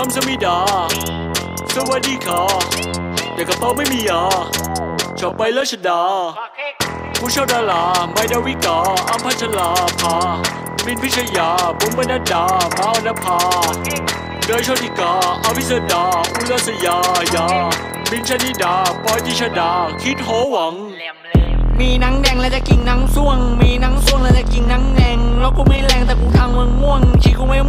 คำสมิดา สวัสดีค่ะ แต่กระเป๋าไม่มียาชอบไปแล้วชดา ผู้เช่าดาราไม่ดาวิกาอัมพัชลาภามินพิชยาบุ๋มบรรดามาอนภาเดยโชติกาอภิสดา อุลสยายา บินชนิดา ปอยติชดา คิดโหวัง มีนังแดงแล้วจะกินนังส่วง มีนังส่วงแล้วจะกินนังแดงแล้วกูไม่แร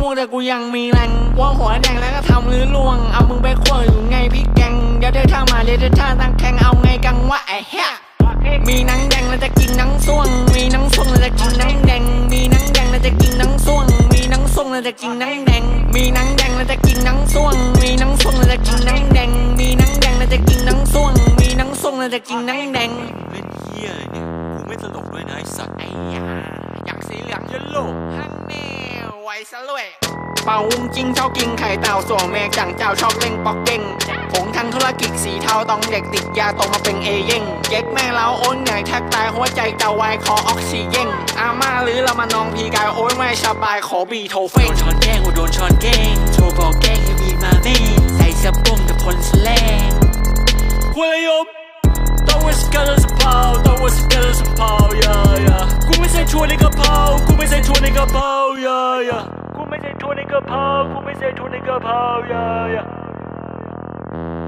วงแต่กูยังมีแรงว่าหัวแดงแล้วก็ทำหรือล่วง เอามึงไปขั้วอยู่ไงพี่แกงเดี๋ยวเธอท่ามาเดี๋ยวเธอท่าตั้งแข่งเอาไงกังวะไอ้เหี้ยมีหนังแดงแล้วจะกินหนังส่วง มีหนังส่วงแล้วจะกินหนังแดง มีหนังแดงแล้วจะกินหนังส่วง มีหนังส่วงแล้วจะกินหนังแดง มีหนังแดงแล้วจะกินหนังส่วง มีหนังส่วงแล้วจะกินหนังแดง มีหนังแดงแล้วจะกินหนังส่วง มีหนังส่วงแล้วจะกินหนังแดงเล่นเฮียอะไรเนี่ยกูไม่ตลกด้วยนะไอสัตว์ไอ้ยาอยากสีเหลืองเยลโลฮั ไว้ซะเลยเป่าวุ้งจริงชอบกินไข่เต่าส่วนแม่จังเจ้าชอบเล่งปอกเก่งผงทางธุรกิจสีเทาต้องเด็กติดยาตรงมาเป็นเอเย่งเย็กแม่เราโอนใหญ่แทบตายหัวใจเต่าวายคอออกซิเจนอาม่าหรือเรามานองพีกายโอ้ยไม่สบายขอบีโทเฟนโดนช้อนแก้งโดนช้อนแก้งโทรบอกแก้งให้บีมาเกูไม่ใส่ถั่วในกระเพรากูไม่ใส่ถั่วในกระเพรายายากูไม่ใส่ถั่วในกระเพรากูไม่ใส่ถั่วในกระเพรายายา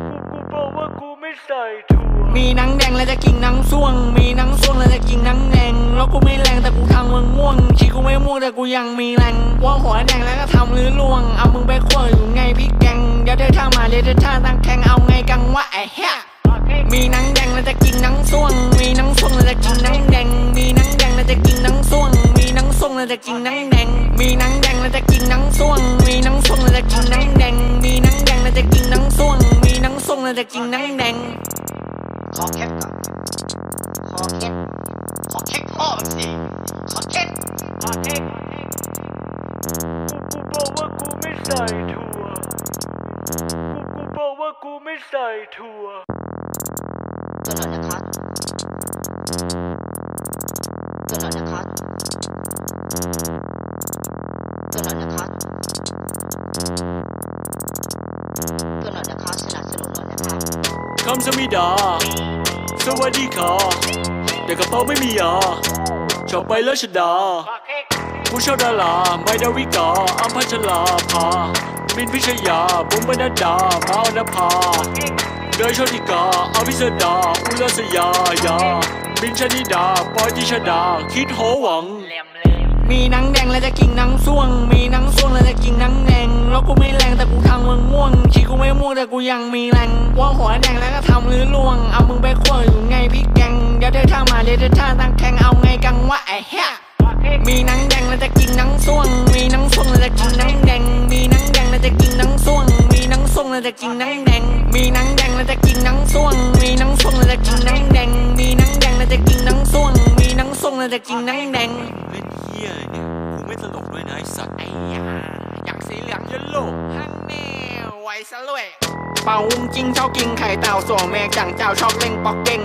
กูกูบอกว่ากูไม่ใส่ถั่วมีหนังแดงแล้วจะกินหนังส่วง มีหนังส่วงแล้วจะกินหนังแดงแล้วกูไม่แรงแต่กูทำมึงม่วงชีกูไม่ม่วงแต่กูยังมีแรงว่าหัวแดงแล้วก็ทำหรือล่วงเอามึงไปขั้วอยู่ไงพี่แกงเดี๋ยวเธอท่ามาเดี๋ยวเธอท่าตั้งแข่งเอาไงกังวะไอ้เหี้ยมีหนังแดงแล้วจะกินหนังส่วง มีหนังส่วงแล้วจะกินหนังแดง แล้วจะกินนังแดง มีนังแดงแล้วจะกินนังส่วง มีนังส่วงแล้วจะกินนังแดง มีนังแดงแล้วจะกินนังส่วง มีนังส่วงแล้วจะกินนังแดง ขอเค็ดก่อนขอเค็ดขอเค็ดพ่อมันสิขอเค็ดขอเค็ดกูบอกว่ากูไม่ใส่ถั่ว กูกูบอกว่ากูไม่ใส่ถั่วำสมิดา สวัสดีค่ะแต่กระเป๋าไม่มียาชอบไปแล้วชดา ผู้ช่าดาราไม่ดาวิกาอัมพัชลาภามินพิชยาบุ๋มบรรณดามาอนภาเดยโชติกาอภิสดา อุลสยายาบินชนิดาปอยติชดา คิดโหวัง มีนังแดงแล้วจะกินนังส่วง มีนังส่วงแล้วจะกินนังแดง แล้วกูไม่แรงแต่กูทำมึงม่วงชีกูไม่ม่วงแต่กูยังมีแรงว่าหัวแดงแล้วก็ทำหรือล่วง เอามึงไปขั้วอยู่ไงพี่แกงเดี๋ยวเธอท่ามาเดี๋ยวเธอท่าตั้งแข่งเอาไงกังวะไอ้เหี้ยมีนังแดงแล้วจะกินนังส่วง มีนังส่วงแล้วจะกินนังแดง มีนังแดงแล้วจะกินนังส่วง มีนังส่วงแล้วจะกินนังแดง มีนังแดงแล้วจะกินนังส่วง มีนังส่วงแล้วจะกินนังแดง มีนังแดงแล้วจะกินนังส่วง มีนังส่วงแล้วจะกินนังแดง ยอะไรเนี่ยกูไม่ตลกด้วยนะไอสัตว์ไอ้ยาอยากสีเหลืองเยลโลฮันแน่ไว้ซะเลยเป่าวุ้งจริงชอบกินไข่เต่าส่วนแมกจังเจ้าชอบเล่งปอกเก่ง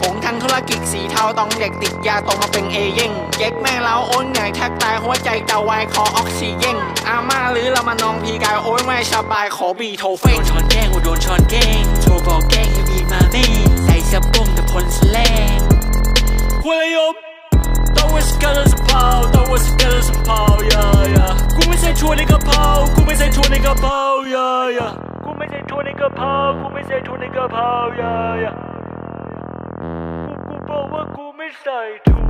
ผงทางธุรกิจสีเทาต้องเด็กติดยาตรงมาเป็นเอเย่งเย็กแม่เราโอนใหญ่แทบตายหัวใจเต่าวายคอออกซิเจนอาม่าหรือเรามานองพีกายโอ้ยไม่สบายขอบีโทเฟโดงนช้อนแกล้งว่าโดนช้อนแกล้งโทรบอกแกล้งให้มีมาเม่ใส่เสื้อโป้งแต่พลสแลงคุยยมต้องว่าสกัดสะเพราต้อง กูไม่ใส่ถั่วในกระเพรากูไม่ใส่ถั่วในกระเพรายายากูไม่ใส่ถั่วในกระเพรากูไม่ใส่ถั่วในกระเพรายายากูกูบอกว่ากูไม่ใส่ถั่ว